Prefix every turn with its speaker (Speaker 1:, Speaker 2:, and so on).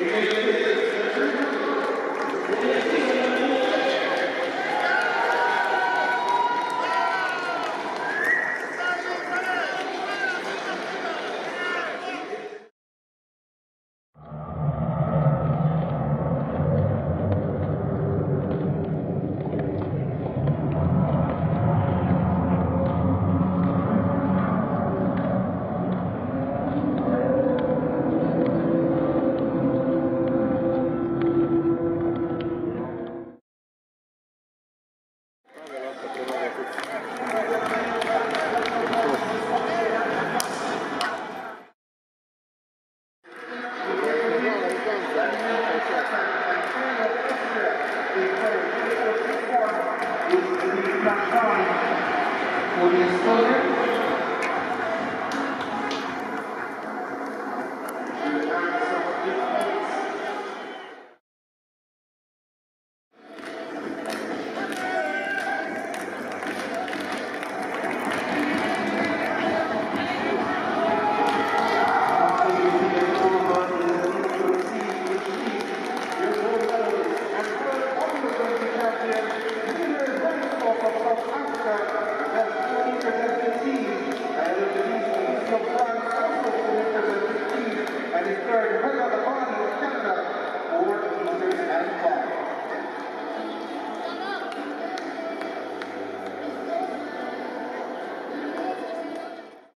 Speaker 1: Amém.
Speaker 2: Thank you.